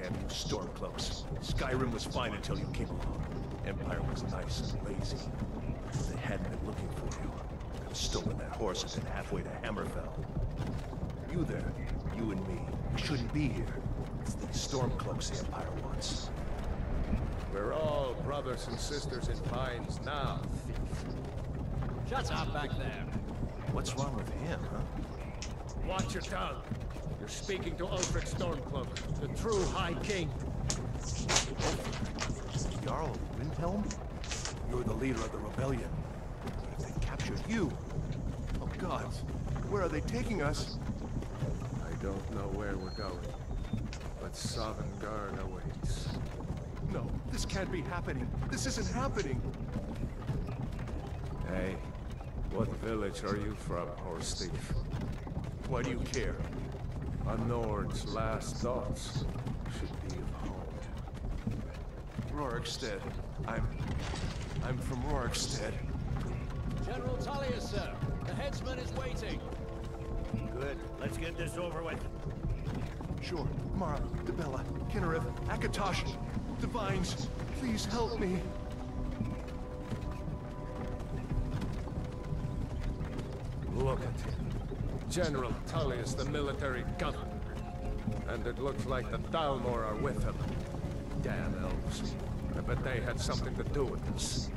Damn you Stormcloaks. Skyrim was fine until you came along. Empire was nice and lazy. If they hadn't been looking for you, have stolen that horse and been halfway to Hammerfell. You there, you and me, we shouldn't be here. It's the Stormcloaks the Empire wants. We're all brothers and sisters in Pines now, thief. Shut up back there. What's wrong with him, huh? Watch your tongue. You're speaking to Ulfric Stormcloak, the true High King. Jarl of Windhelm? You're the leader of the rebellion. What if they captured you? Oh gods, where are they taking us? I don't know where we're going, but Sovngarde awaits. No, this can't be happening. This isn't happening. Hey, what village are you from, horse thief? Why do you care? A Nord's last thoughts should be of home. Rorikstead. I'm... I'm from Rorikstead. General Tullius, sir. The headsman is waiting. Good. Let's get this over with. Sure. Mara, Dibella, Kynareth, Akatosh, Divines, please help me. General Tullius, the military governor. And it looks like the Thalmor are with him. Damn elves. I bet they had something to do with this.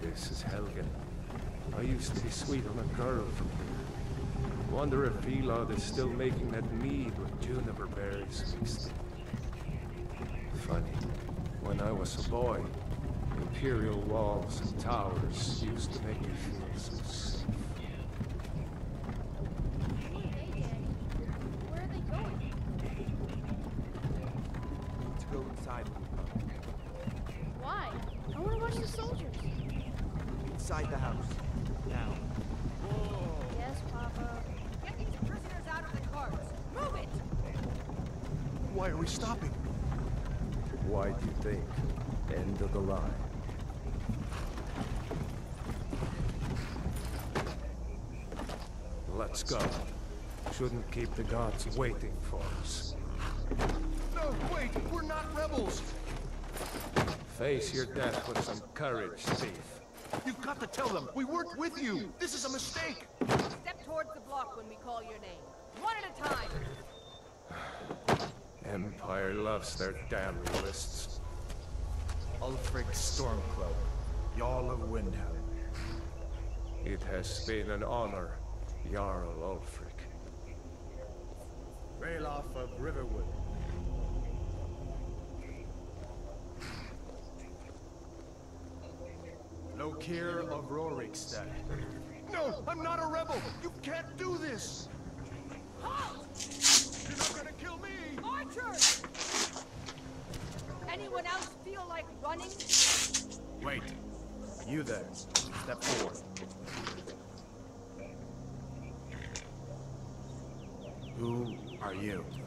This is Helgen. I used to be sweet on a girl from here. Wonder if Vilod is still making that mead juniper berries mixed. Funny. When I was a boy, imperial walls and towers used to make me feel so safe. Where are they going? to go inside. Why? I want to watch the soldiers. Inside the house. Now. Yes, Papa. Get these prisoners out of the carts! Move it! Why are we stopping? Why do you think? End of the line. Let's go. Shouldn't keep the gods waiting for us. No, wait! We're not rebels! Face your death with some courage, thief. You've got to tell them! We weren't with you! This is a mistake! Step towards the block when we call your name. One at a time! Empire loves their damn lists. Ulfric Stormcloak, Jarl of Windhelm. It has been an honor, Jarl Ulfric. Ralof of Riverwood. Lokir of Rorikstead. No! I'm not a rebel! You can't do this! Halt! You're not gonna kill me! Archers! Anyone else feel like running? Wait. You there. Step forward. Who are you?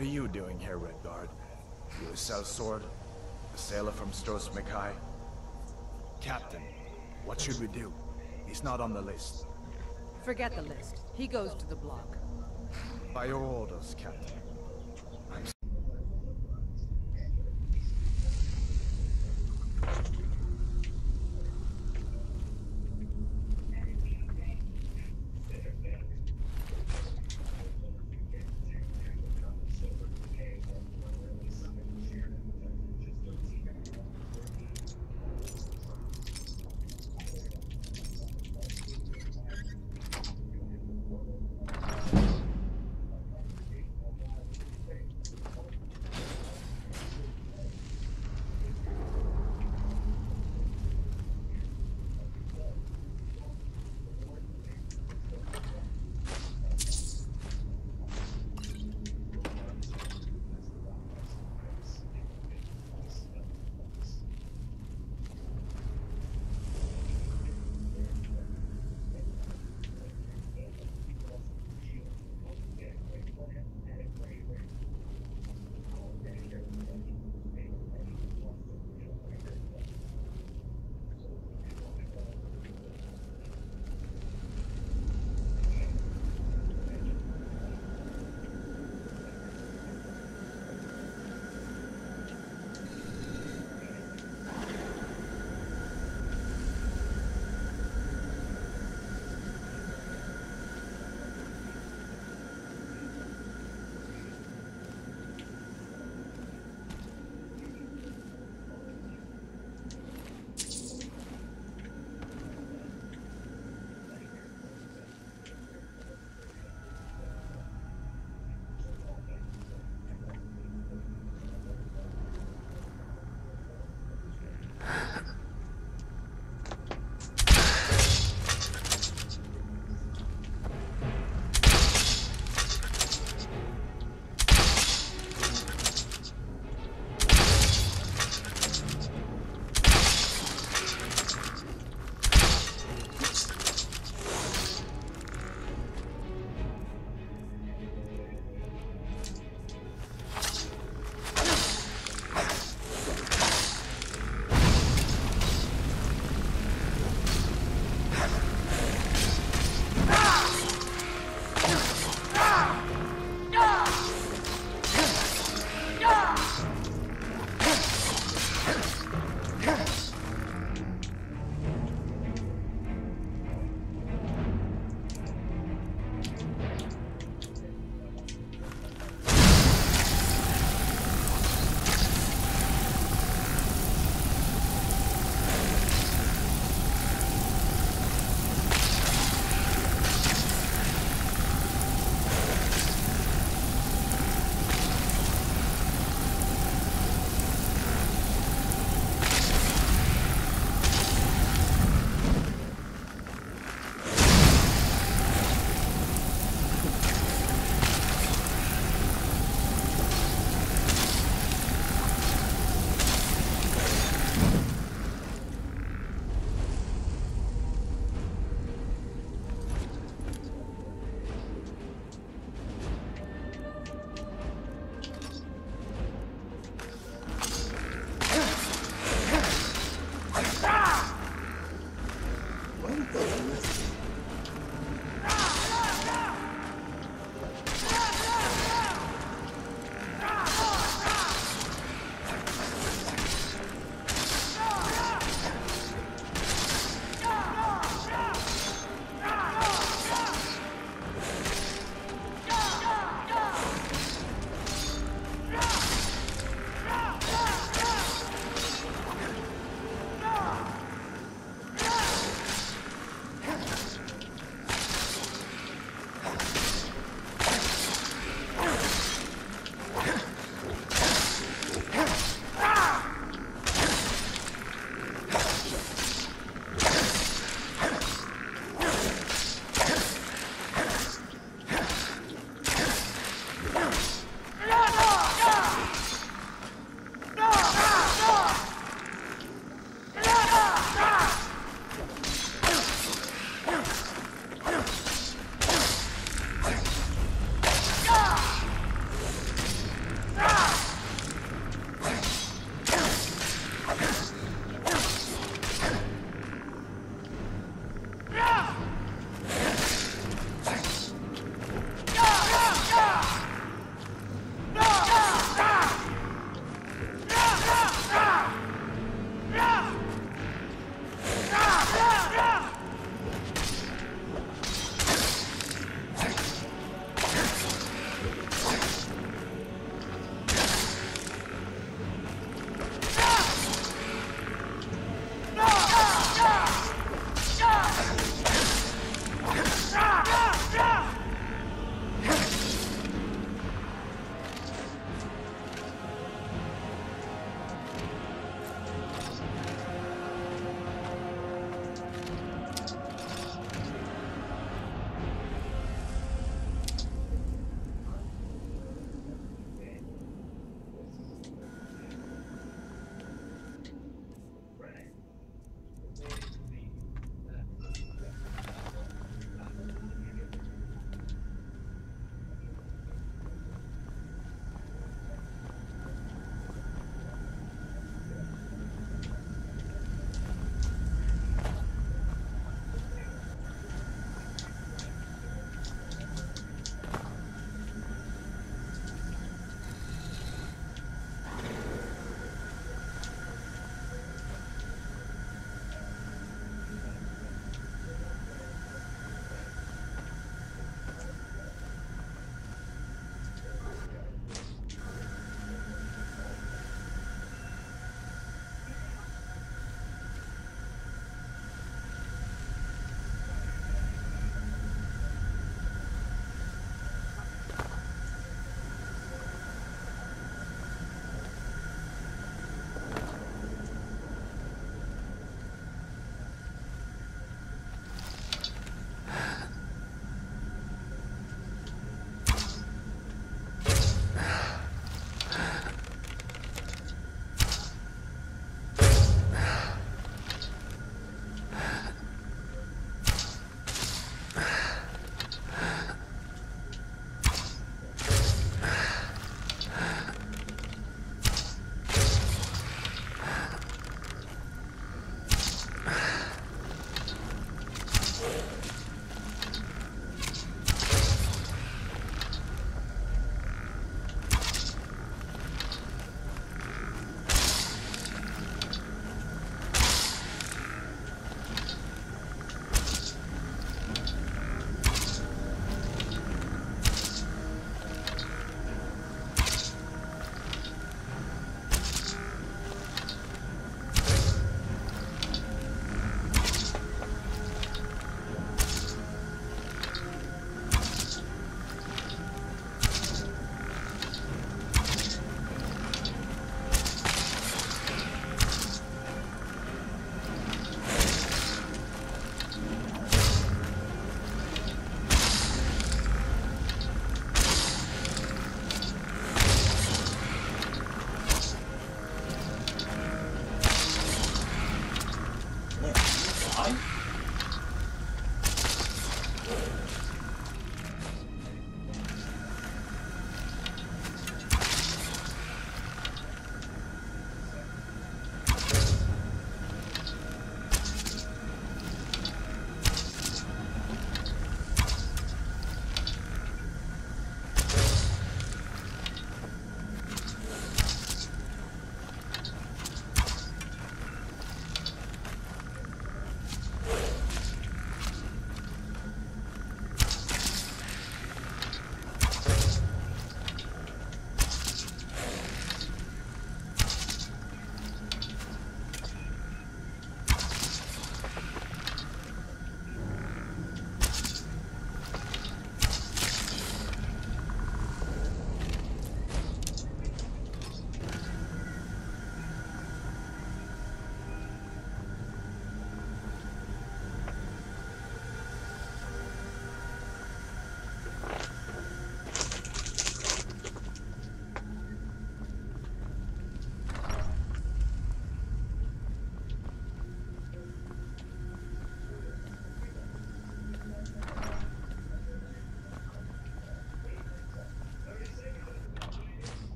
What are you doing here, Redguard? You a Sword? Sailor from Stros M'Kai? Captain, what should we do? He's not on the list. Forget the list. He goes to the block. By your orders, Captain.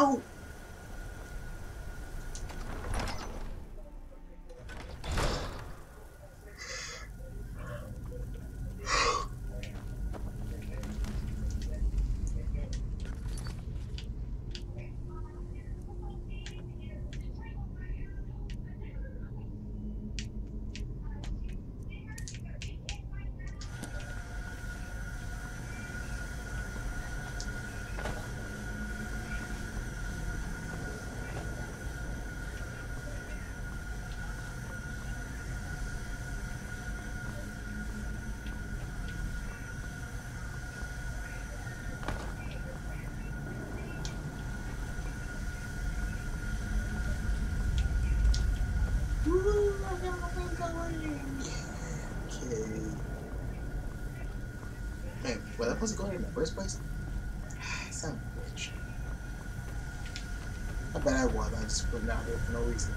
No. Where that was going in the first place? Son of a bitch. I bet I was. I just put it out here for no reason.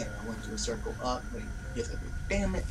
Damn, I went to a circle up. Wait, yes, I did. Damn it.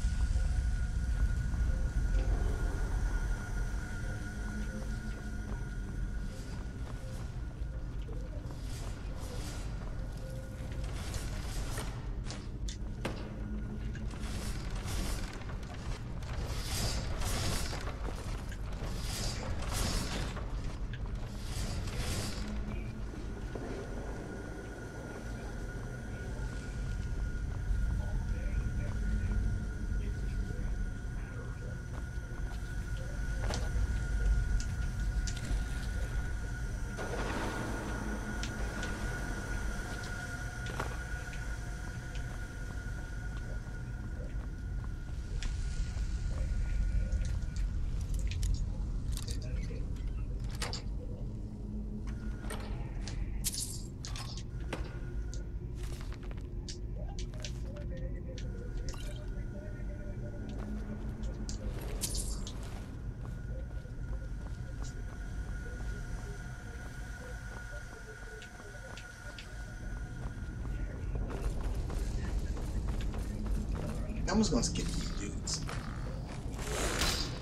I'm just gonna skip these dudes.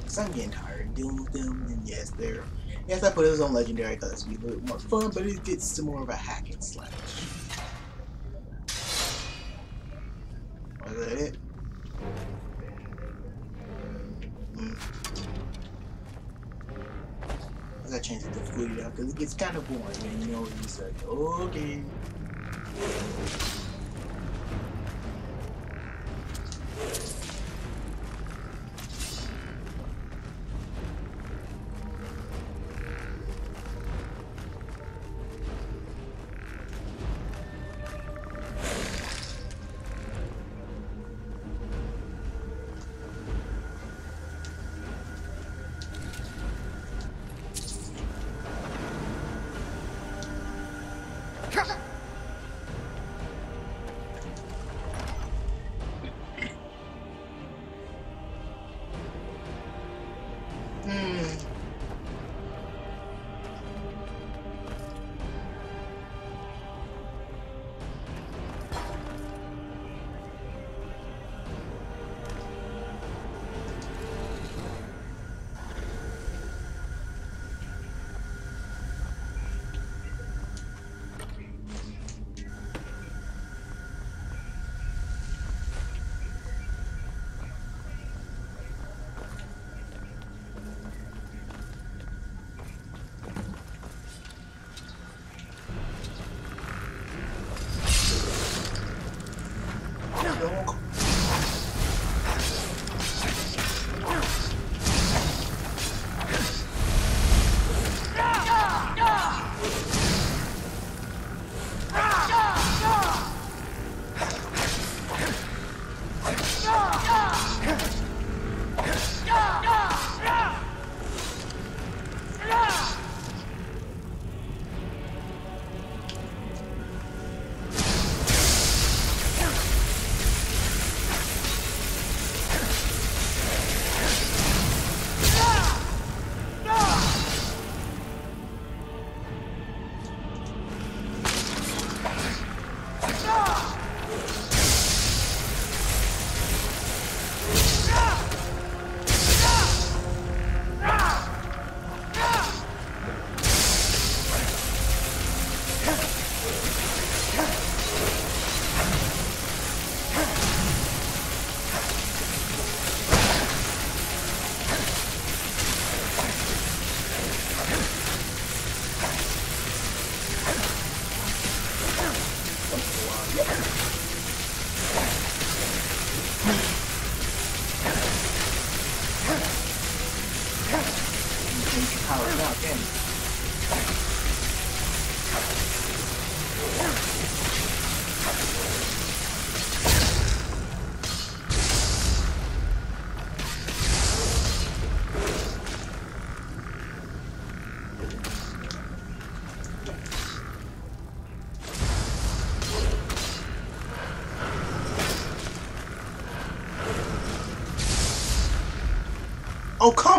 Cause I'm getting tired of dealing with them. And yes, they're yes, I put it on legendary because it's be a little bit more fun, but it gets to more of a hack and slash. Was that it? Hmm. I gotta change the difficulty now because it gets kind of boring, and you know, it's like, okay.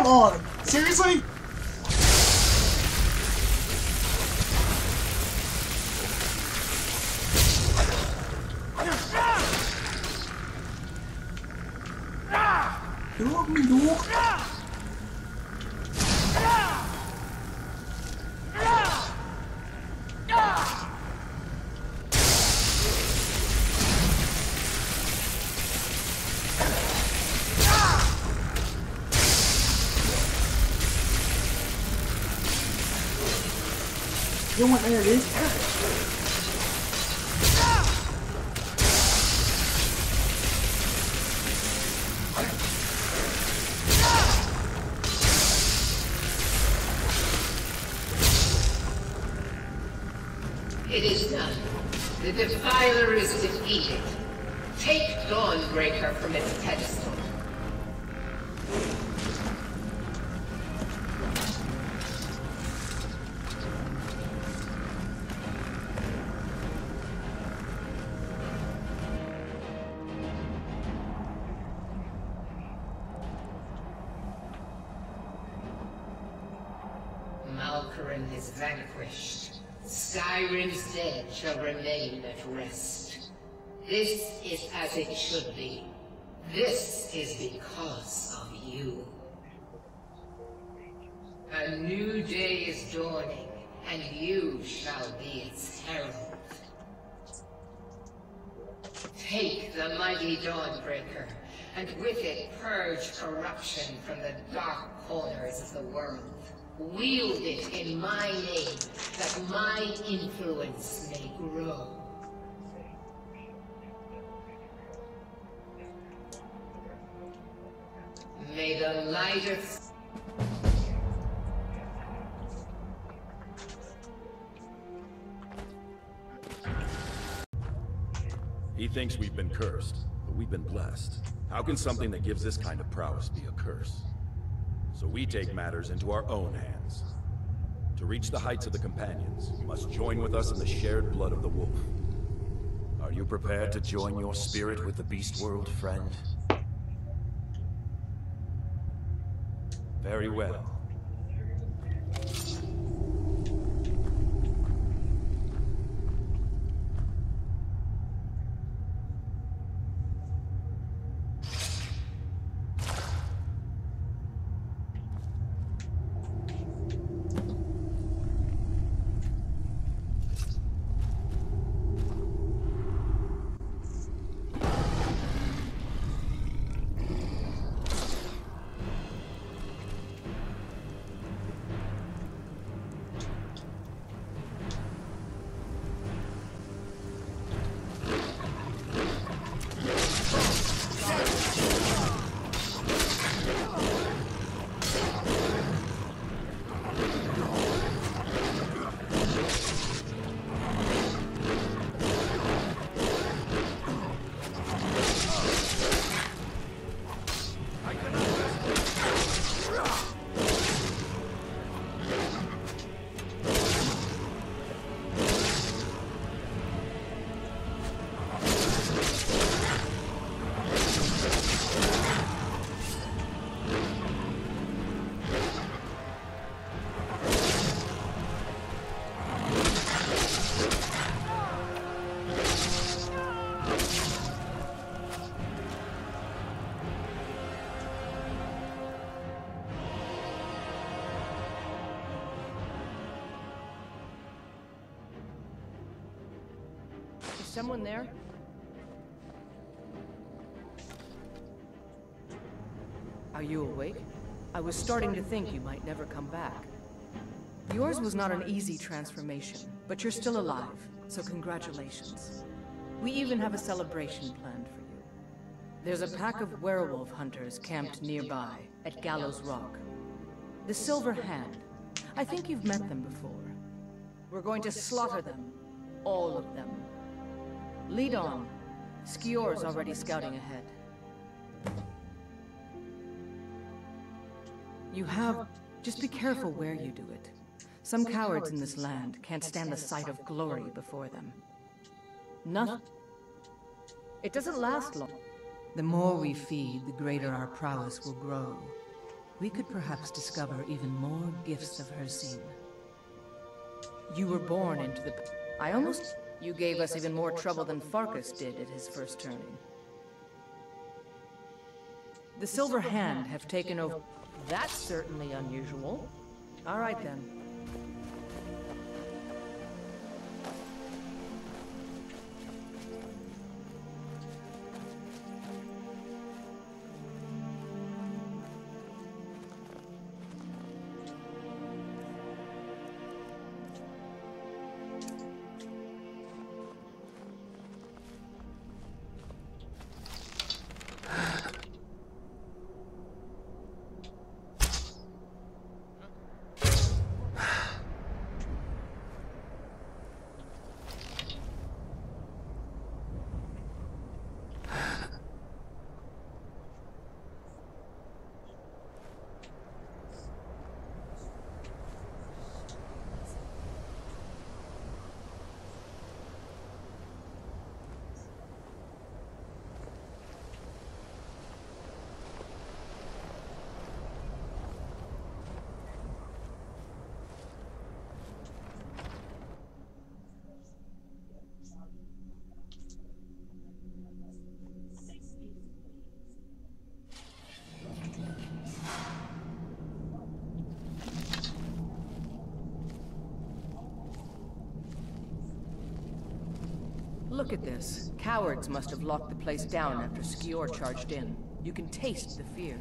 Come on! Seriously? Look! You don't want as it should be. This is because of you. A new day is dawning, and you shall be its herald. Take the mighty Dawnbreaker, and with it purge corruption from the dark corners of the world. Wield it in my name, that my influence may grow. May the light of He thinks we've been cursed, but we've been blessed. How can something that gives this kind of prowess be a curse? So we take matters into our own hands. To reach the heights of the Companions, you must join with us in the shared blood of the wolf. Are you prepared to join your spirit with the beast world, friend? Very well. Someone there? Are you awake? I was starting to think you might never come back. Yours was not an easy transformation, but you're still alive, so congratulations. We even have a celebration planned for you. There's a pack of werewolf hunters camped nearby, at Gallows Rock. The Silver Hand. I think you've met them before. We're going to slaughter them. All of them. Lead on. Skjor's already scouting ahead. You have... Just be careful where you do it. Some cowards in this land can't stand the sight of glory before them. Not... It doesn't last long. The more we feed, the greater our prowess will grow. We could perhaps discover even more gifts of Hircine. You were born into the... I almost... You gave us even more trouble than Farkas did at his first turning. The Silver Hand have taken over. That's certainly unusual. All right then. Look at this. Cowards must have locked the place down after Skjor charged in. You can taste the fear.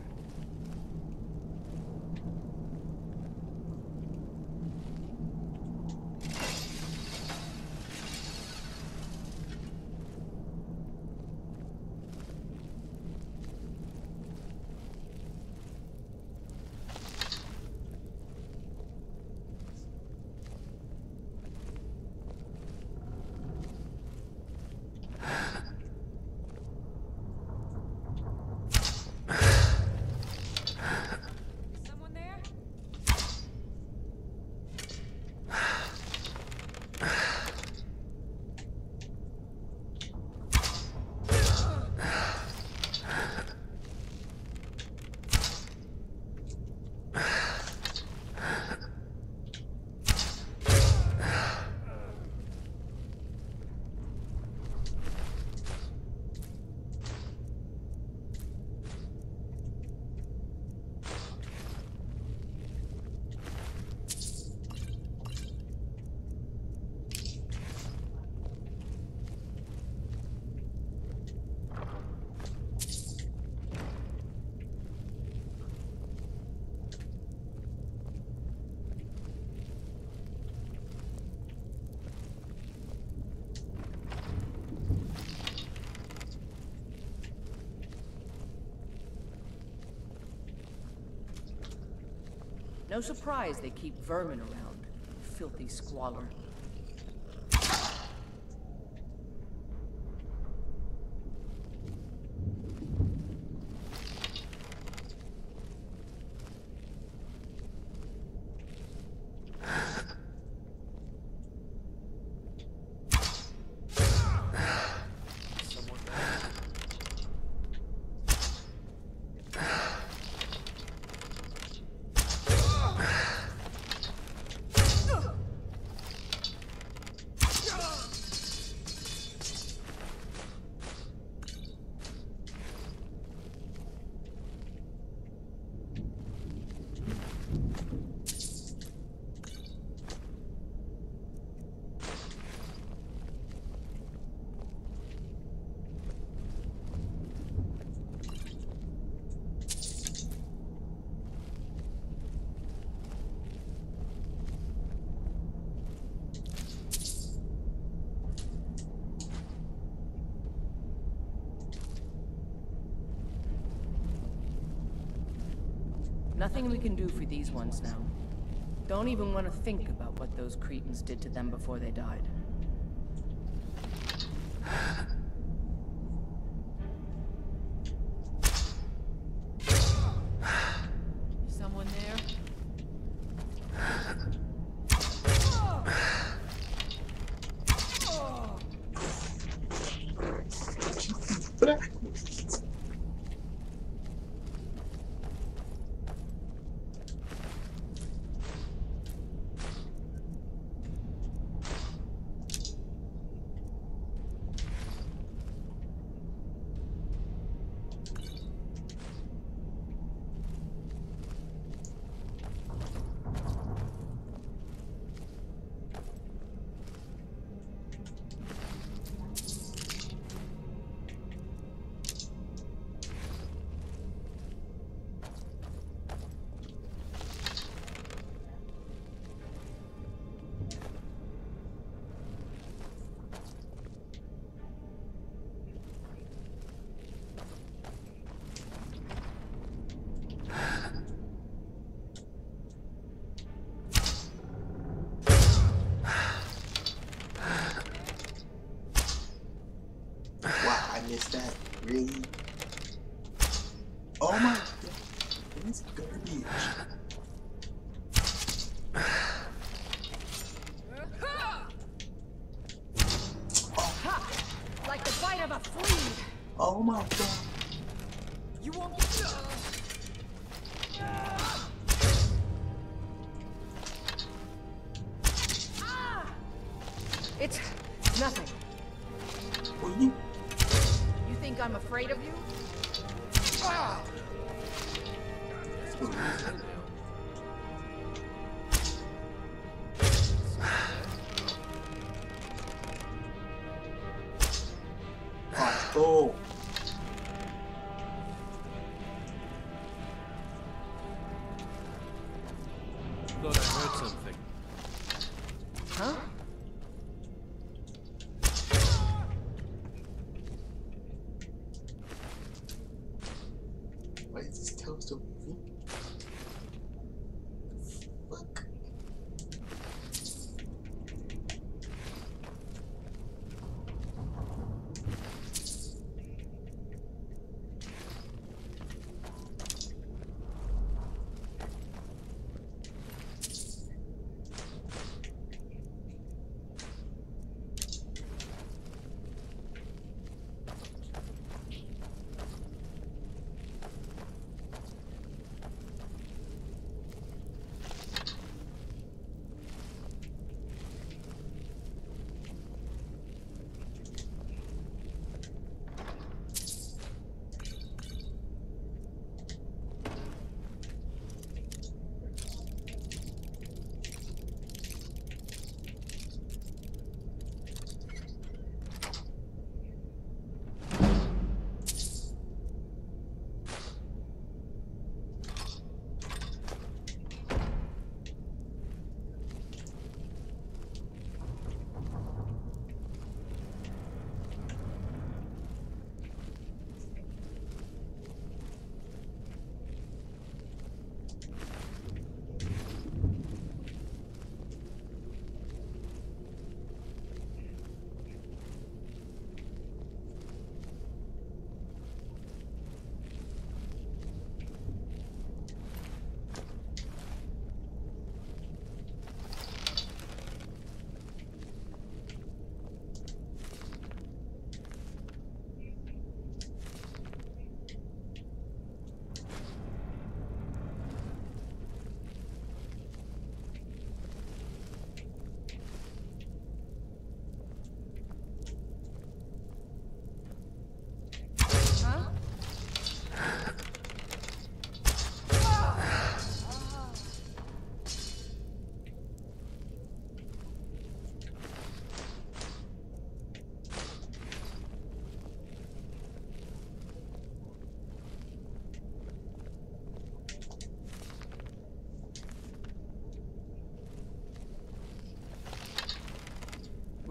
No surprise they keep vermin around. Filthy squalor. Nothing we can do for these ones now. Don't even want to think about what those cretins did to them before they died. 너무 아파.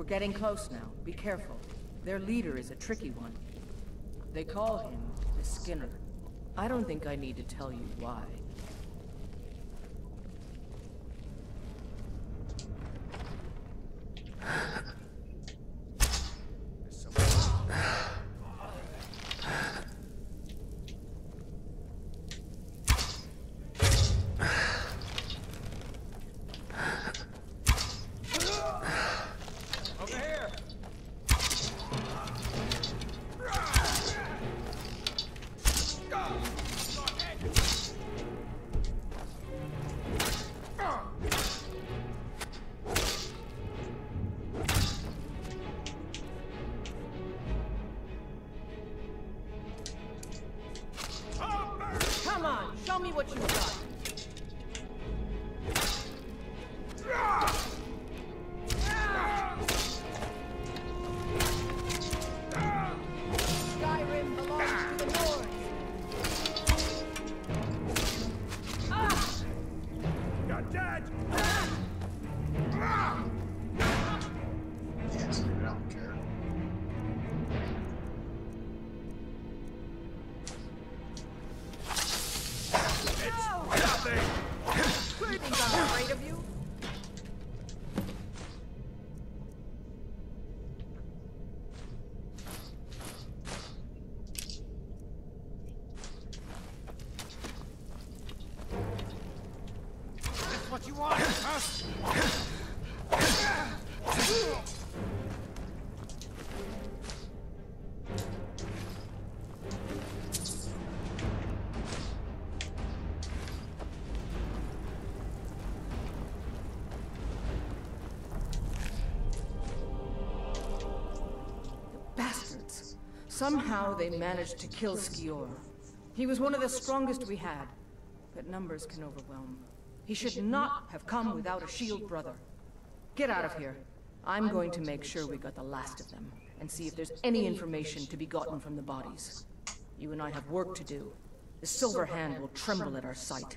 getting close now. Be careful. Their leader is a tricky one. They call him the Skinner. I don't think I need to tell you why. Somehow they managed to kill Skjor. He was one of the strongest we had, but numbers can overwhelm. He should not have come without a shield brother. Get out of here. I'm going to make sure we got the last of them, and see if there's any information to be gotten from the bodies. You and I have work to do. The Silver Hand will tremble at our sight.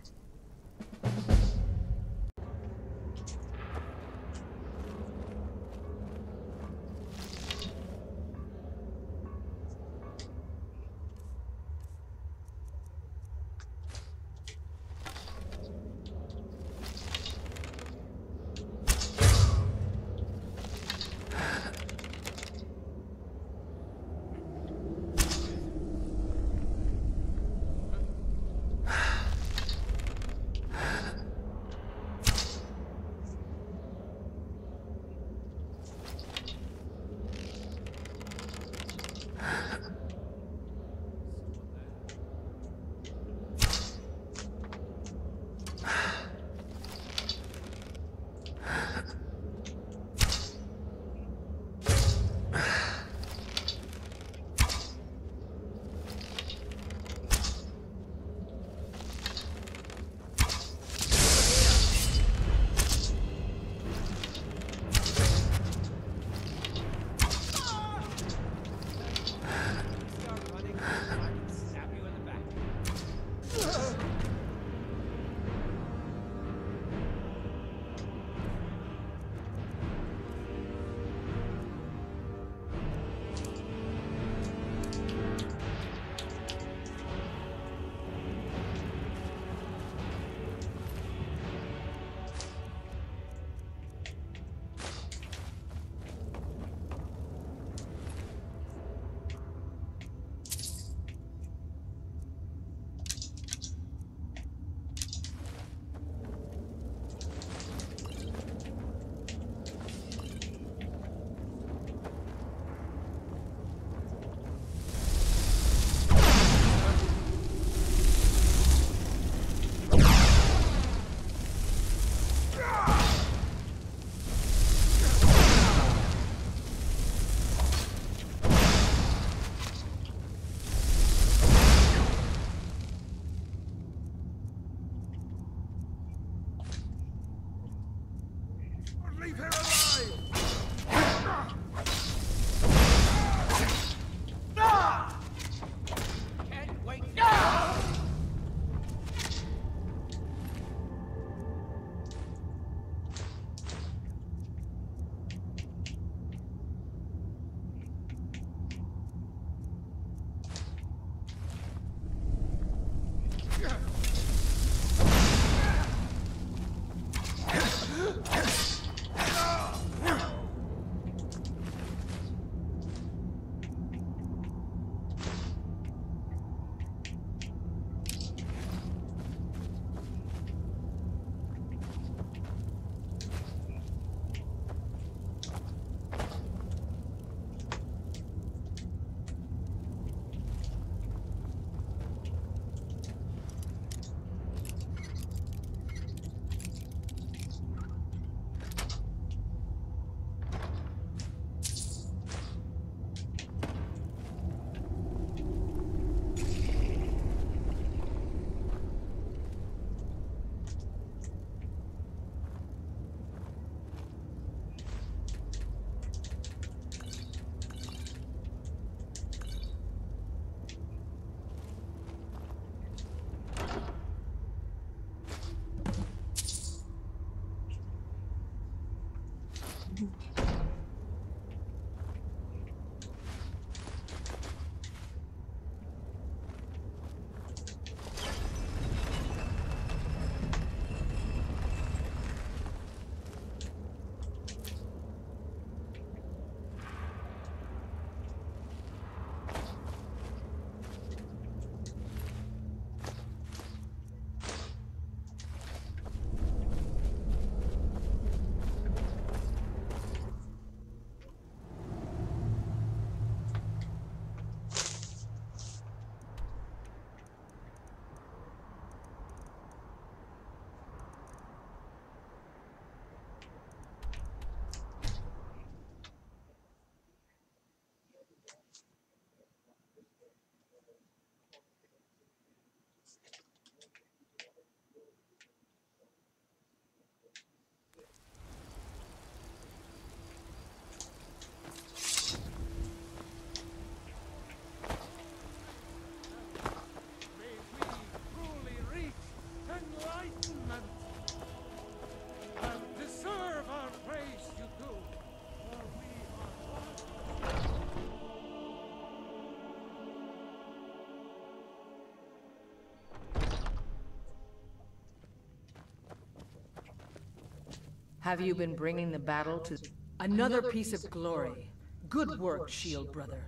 Have you been bringing the battle to... Another piece of glory. Good work, Shield Brother.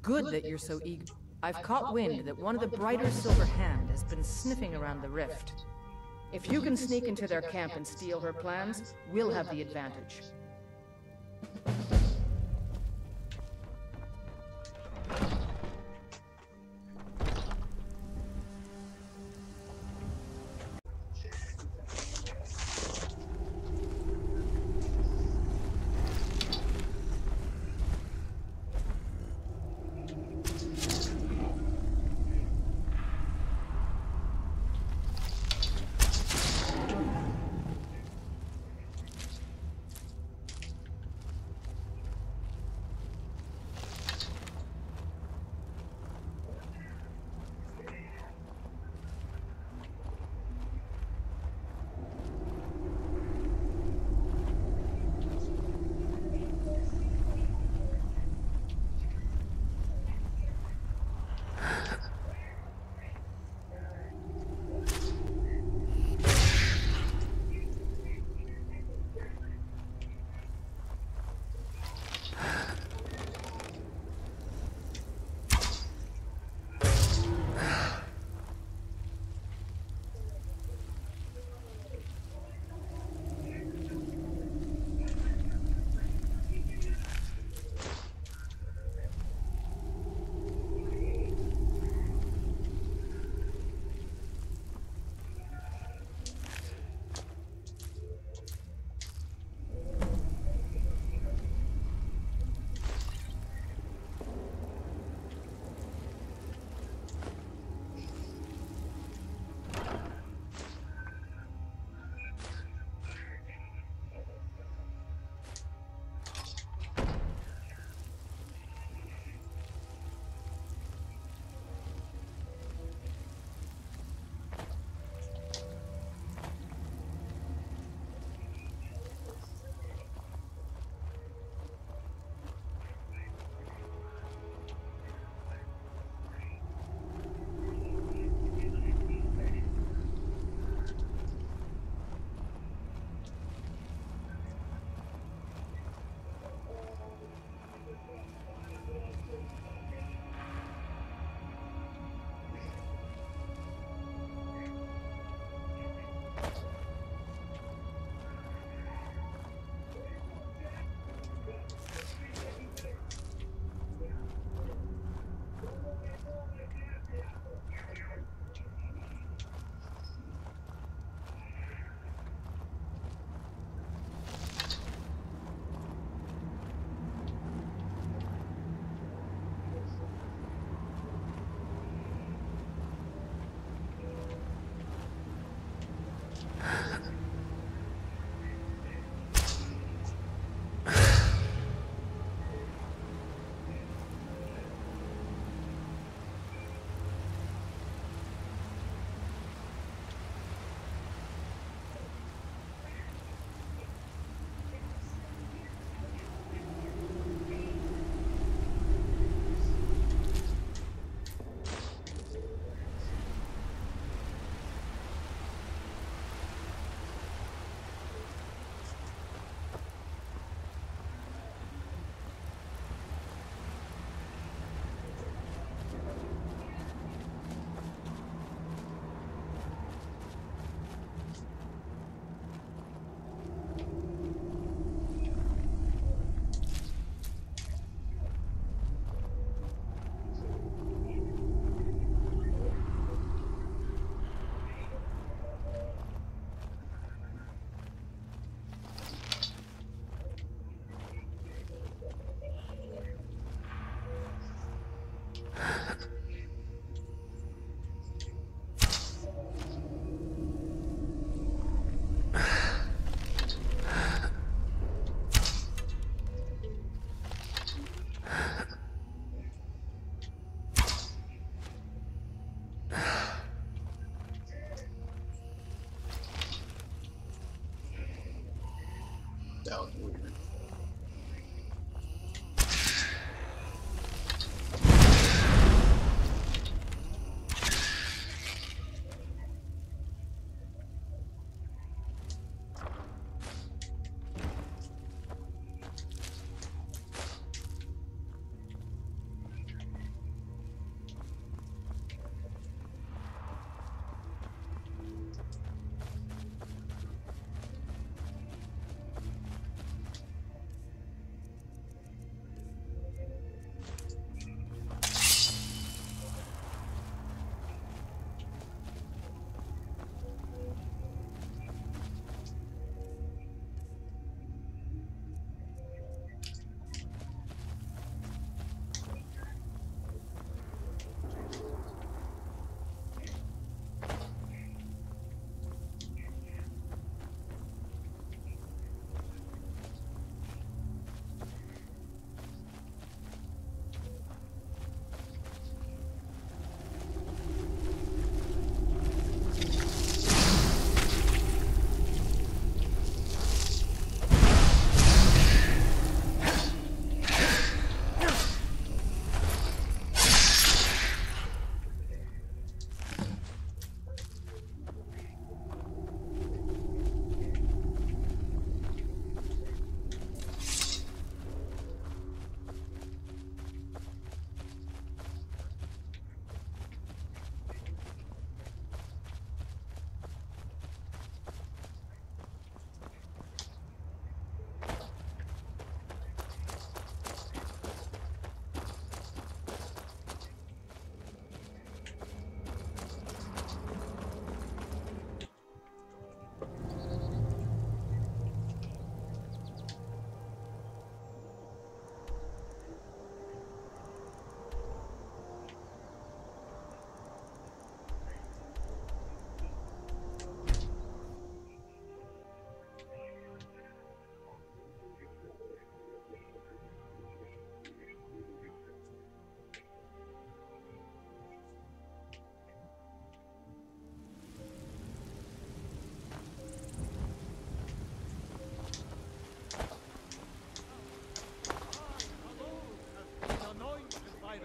Good that you're so eager. I've caught wind that one of the Brighter Silver Hand has been sniffing around the rift. If you can sneak into their camp and steal her plans, we'll have the advantage.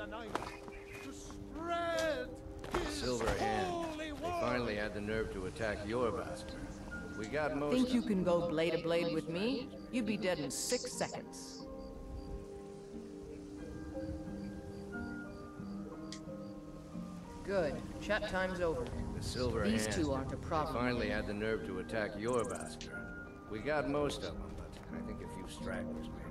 The night to spread his Silver Hand. They finally had the nerve to attack your bastard. We got most Think of you them. can go blade to blade with me? You'd be dead in six seconds. Good. Chat time's over. The Silver These Hand. two aren't a They problem. finally had the nerve to attack your bastard. We got most of them, but I think a few stragglers made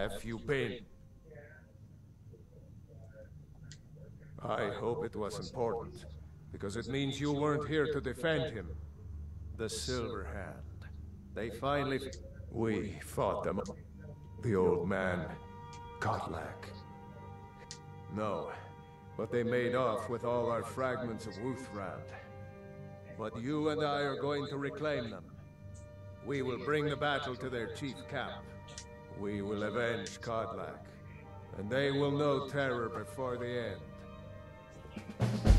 have you been? I hope it was important, because it means you weren't here to defend him. The Silver Hand. They finally... We fought them. The old man, Kodlak. No, but they made off with all our fragments of Wuuthrad. But you and I are going to reclaim them. We will bring the battle to their chief camp. We will avenge Kodlak, and they will know terror before the end.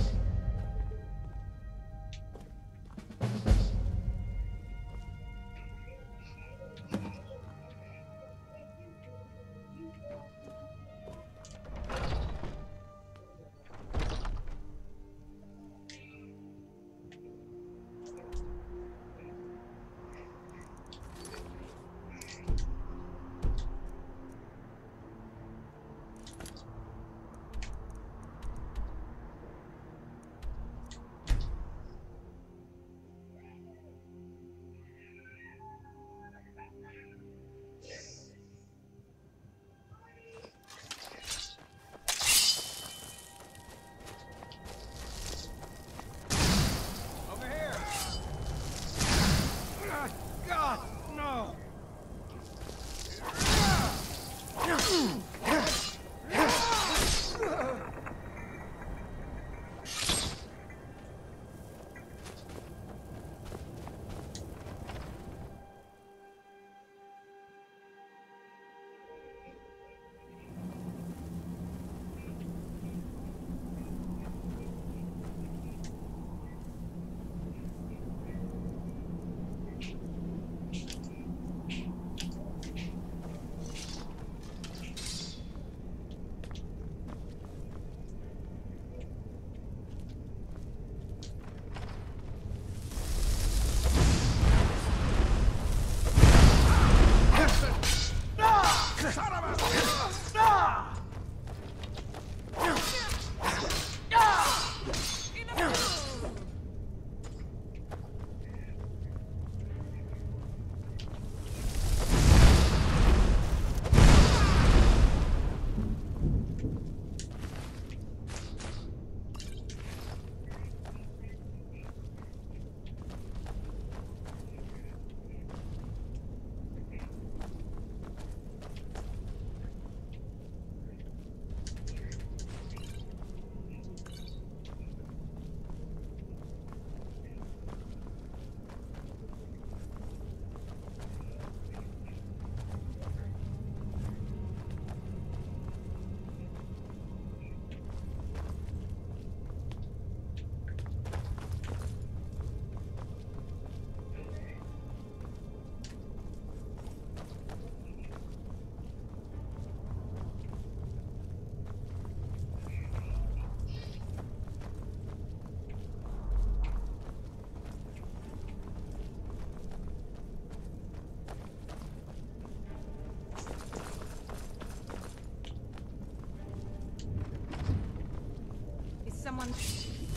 Someone...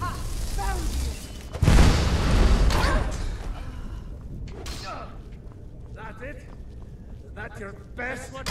Ah! Found you! That it? That your best? What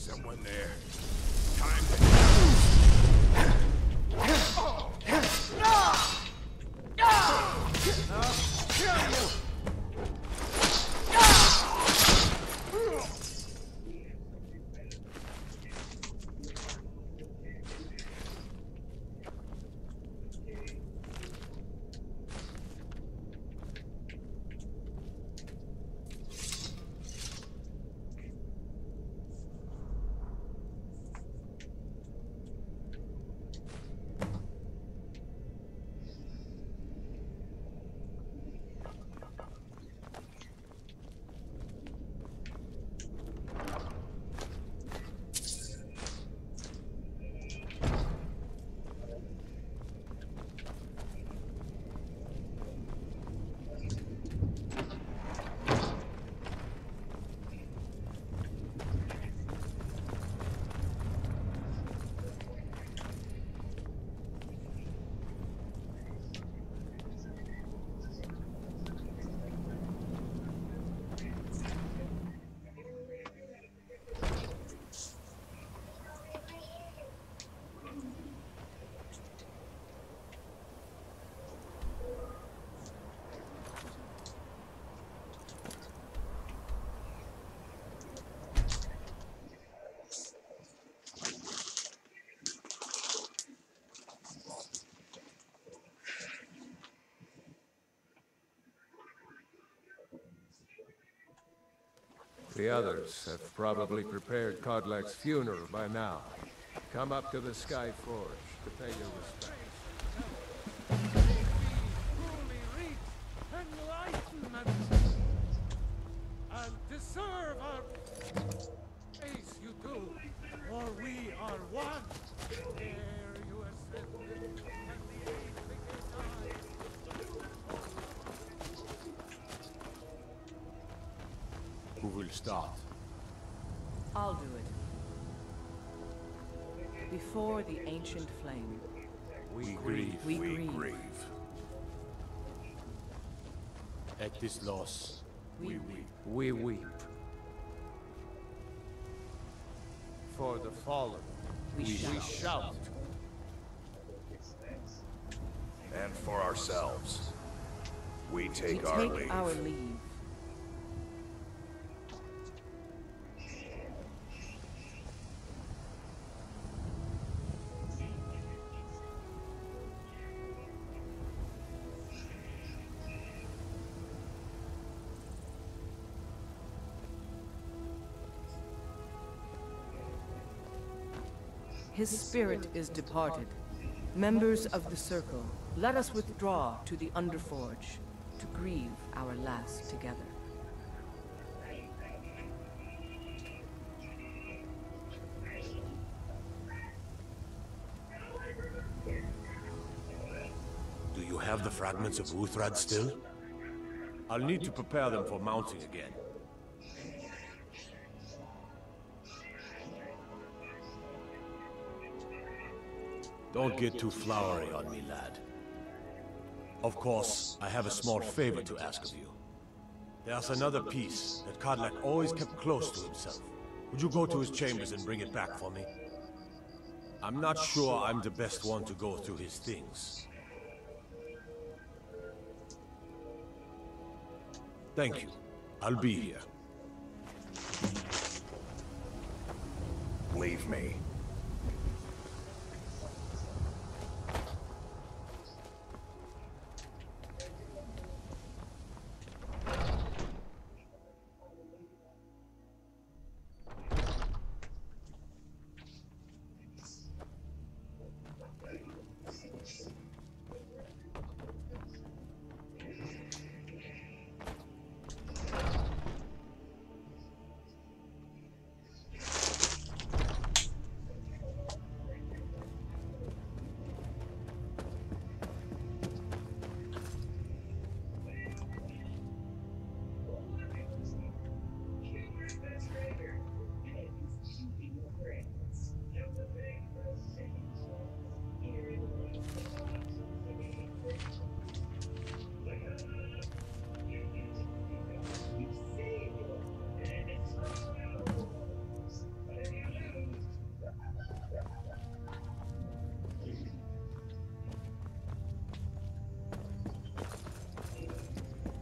someone there? The others have probably prepared Kodlak's funeral by now. Come up to the Sky Forge to pay your respects. and deserve our you we are one. Start? I'll do it. Before the ancient flame, We grieve. we grieve. At this loss, We weep. We weep. For the fallen, We shout. shout. And for ourselves, we We take our leave. our leave. His spirit is departed. Members of the Circle, let us withdraw to the Underforge to grieve our last together. Do you have the fragments of Wuuthrad still? I'll need to prepare them for mounting again. Don't get too flowery on me, lad. Of course, I have a small favor to ask of you. There's another piece that Kodlak always kept close to himself. Would you go to his chambers and bring it back for me? I'm not sure I'm the best one to go through his things. Thank you. I'll be here. Leave me.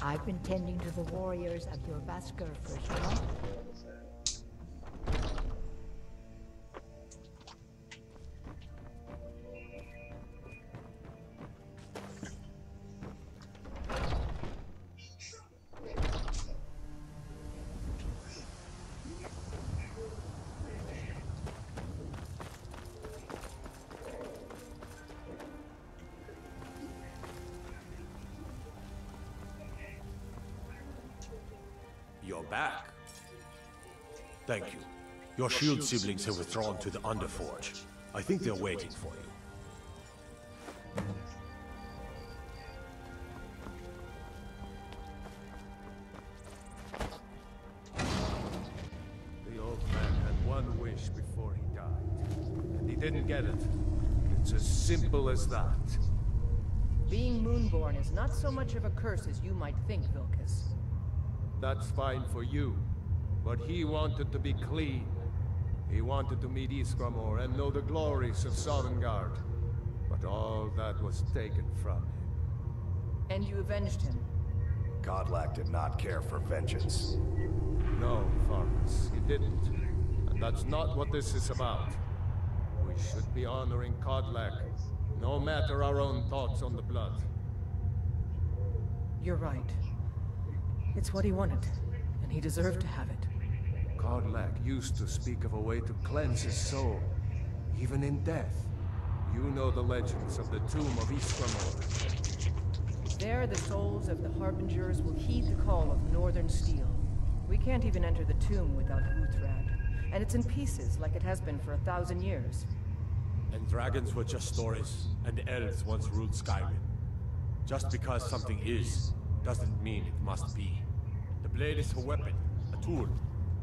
I've been tending to the warriors of Jorrvaskr for long. You're back. Thank you. Your shield siblings have withdrawn to the Underforge. I think they're waiting for you. The old man had one wish before he died, and he didn't get it. It's as simple as that. Being Moonborn is not so much of a curse as you might think, Vilkas. That's fine for you, but he wanted to be clean. He wanted to meet Ysgramor and know the glories of Sovngarde. But all that was taken from him. And you avenged him. Kodlak did not care for vengeance. No, Farkas, he didn't. And that's not what this is about. We should be honoring Kodlak, no matter our own thoughts on the blood. You're right. It's what he wanted, and he deserved to have it. Kodlak used to speak of a way to cleanse his soul, even in death. You know the legends of the tomb of Ysgramor. There, the souls of the Harbingers will heed the call of Northern Steel. We can't even enter the tomb without Wuuthrad, and it's in pieces like it has been for a thousand years. And dragons were just stories, and elves once ruled Skyrim. Just because something is, doesn't mean it must be. The blade is a weapon, a tool.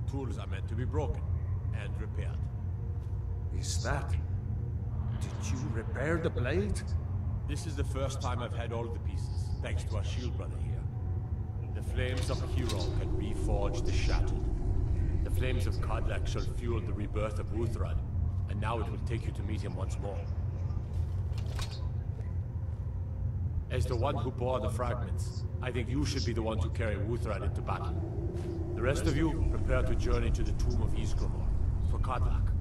Tools are meant to be broken and repaired. Is that... Did you repair the blade? This is the first time I've had all the pieces, thanks to our shield brother here. The flames of hero can reforge the shattered. The flames of Kodlak shall fuel the rebirth of Wuuthrad, and now it will take you to meet him once more. As the one who bore the fragments, I think you should be the one to carry Wuuthrad into battle. The rest of you, prepare to journey to the tomb of Ysgramor, for Kodlak.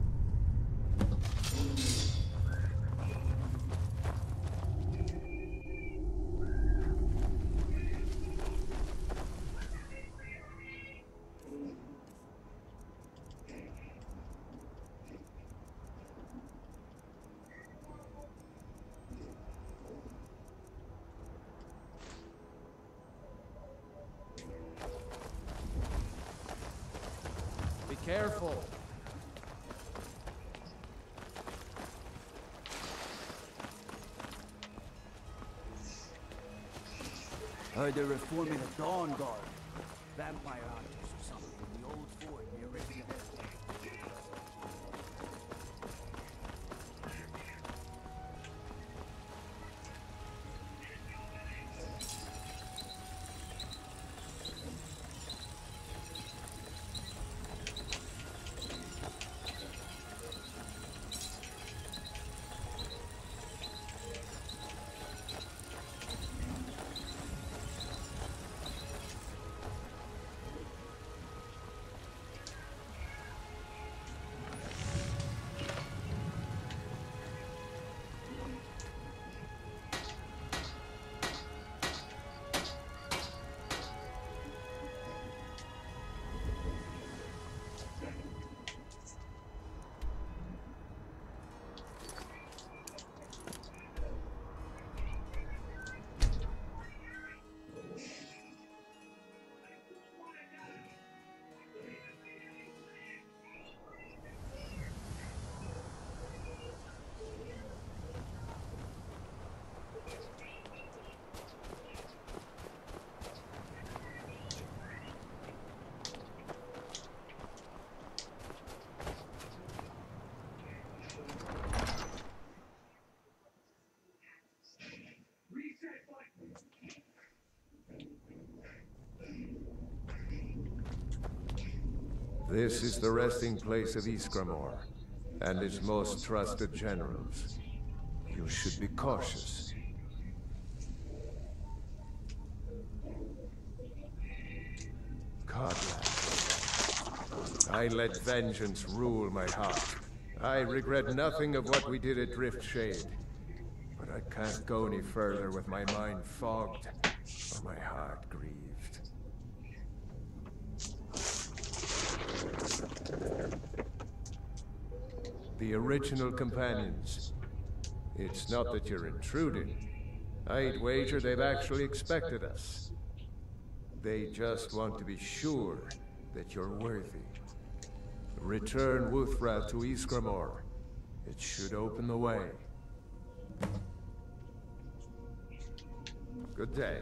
Be careful. Reforming the Dawnguard. This is the resting place of Ysgramor, and its most trusted generals. You should be cautious. Kodlak. I let vengeance rule my heart. I regret nothing of what we did at Driftshade. But I can't go any further with my mind fogged, or my heart grieved. The original companions. It's not that you're intruding. I'd wager they've actually expected us. They just want to be sure that you're worthy. Return Wuuthrad to Ysgramor. It should open the way. Good day.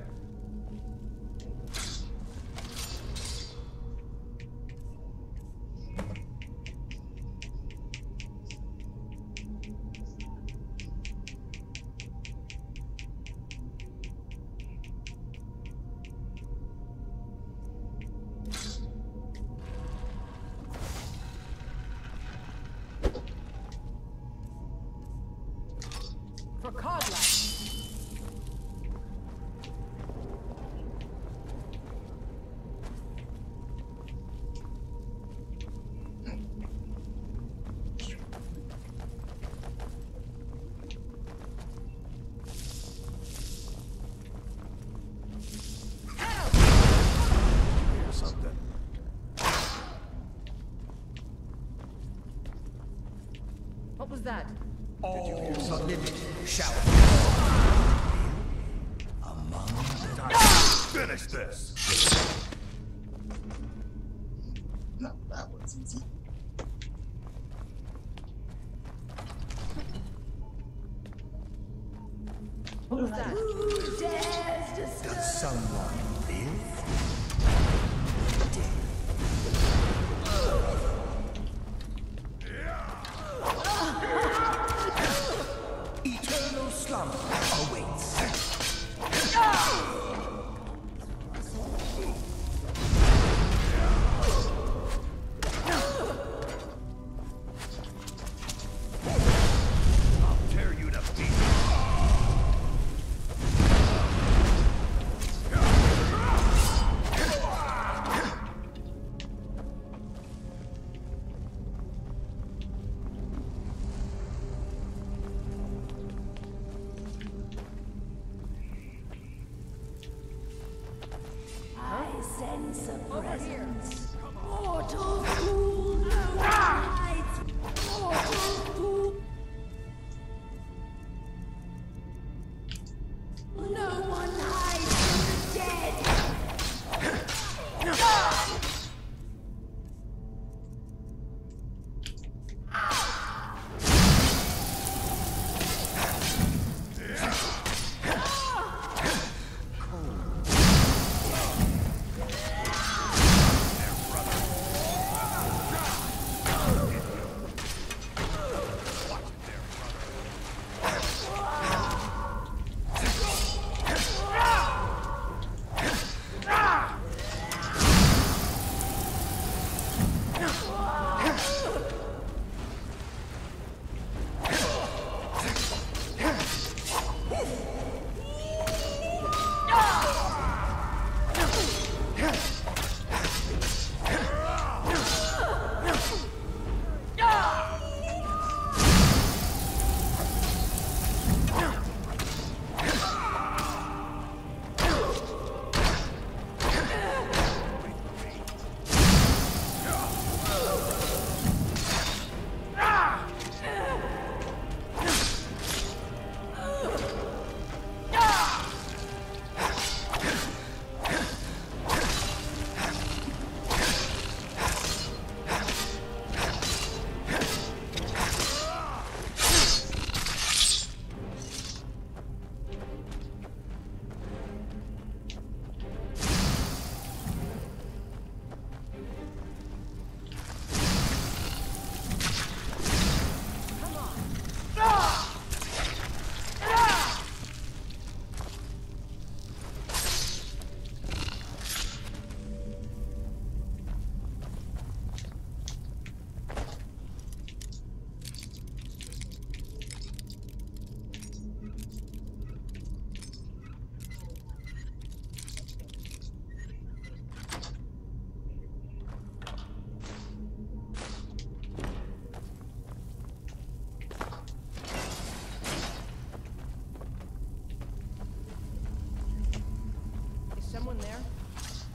Someone there?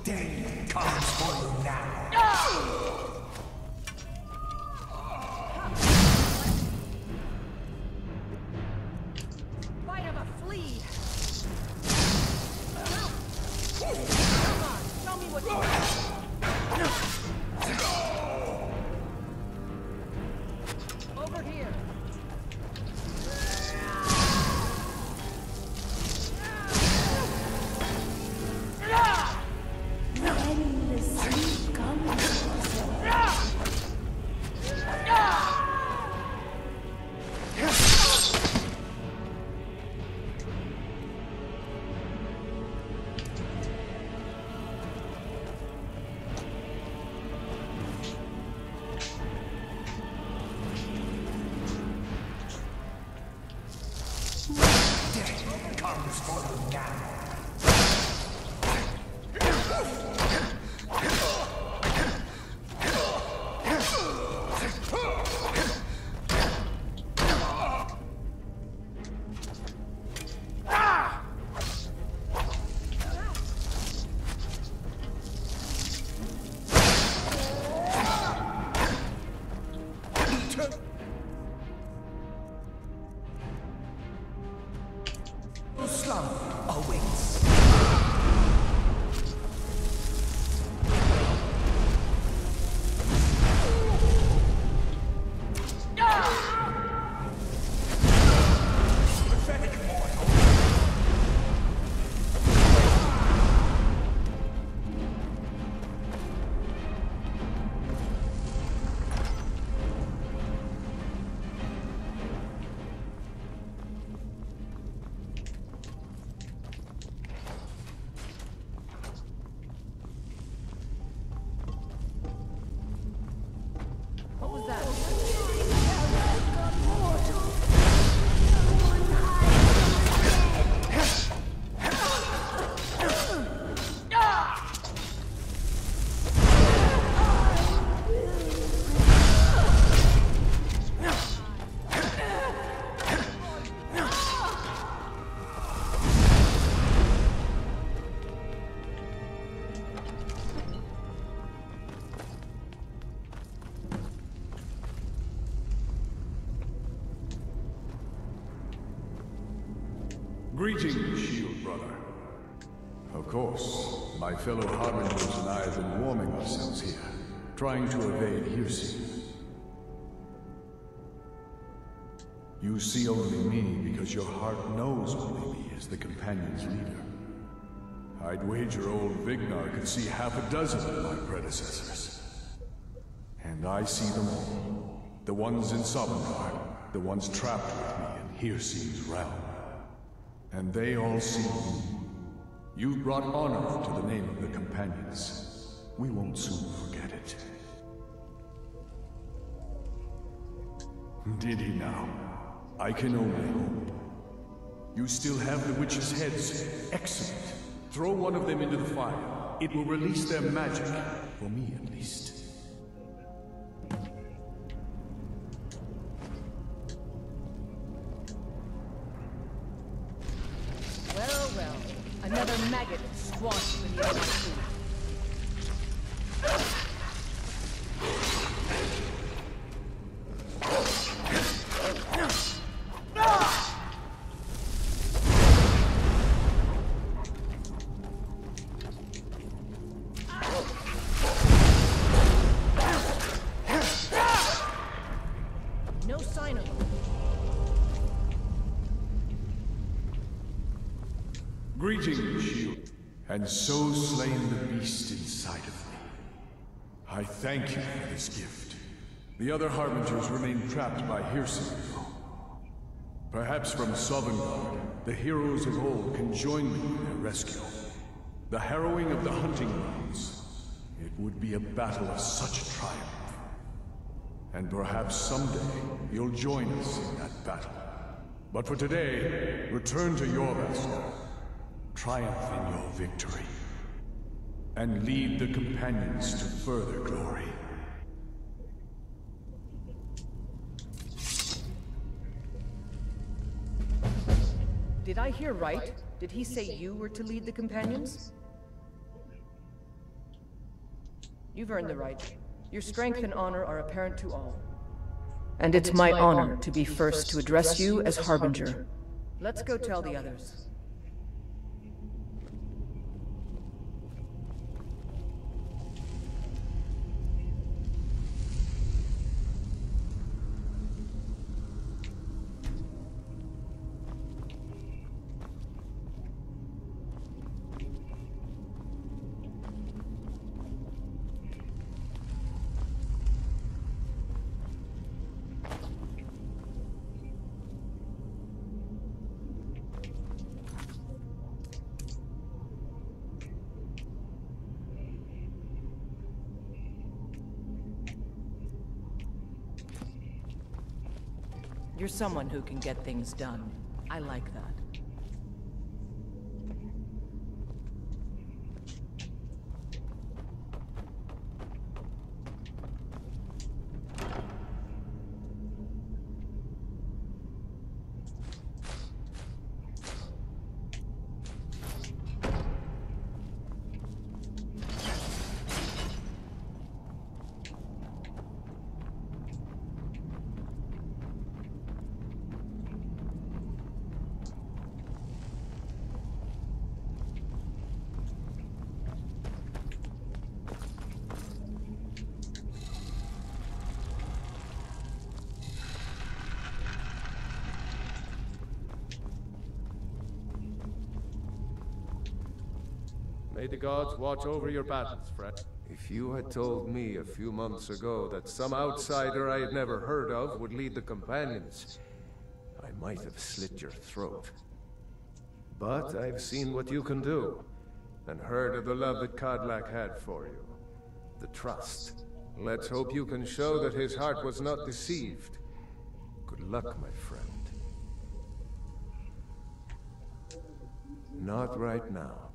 Day comes Greetings, shield brother. Of course, my fellow Harbingers and I have been warming ourselves here, trying to evade Hircine. You see only me because your heart knows only me as the Companion's leader. I'd wager old Vignar could see half a dozen of my predecessors. And I see them all. The ones in Sovngarde, the ones trapped with me in Hircine's realm. And they all see you. You've brought honor to the name of the Companions. We won't soon forget it. Did he now? I can only hope. You still have the witches' heads. Excellent. Throw one of them into the fire. it will release their magic. For me, at least. The other Harbingers remain trapped by Hircine. Perhaps from Sovngarde, the heroes of old can join me in their rescue. The harrowing of the hunting grounds. It would be a battle of such triumph. And perhaps someday you'll join us in that battle. But for today, return to Jorrvaskr. Triumph in your victory. And lead the companions to further glory. Did I hear right? Did he say you were to lead the companions? You've earned the right. Your strength and honor are apparent to all. And it's my honor to be first to address you as Harbinger. Let's go tell the others. Someone who can get things done. I like that. Gods watch over your battles, friend. If you had told me a few months ago that some outsider I had never heard of would lead the companions, I might have slit your throat. But I've seen what you can do, and heard of the love that Kodlak had for you. The trust. Let's hope you can show that his heart was not deceived. Good luck, my friend. Not right now.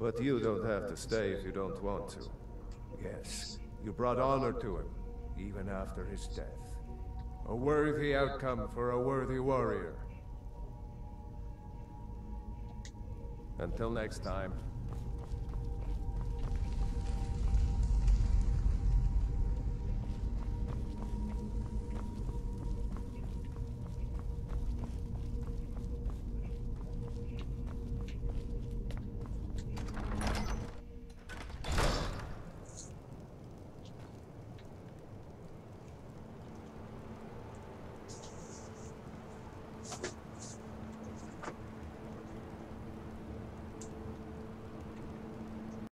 But you don't have to stay if you don't want to. Yes, you brought honor to him, even after his death. A worthy outcome for a worthy warrior. Until next time,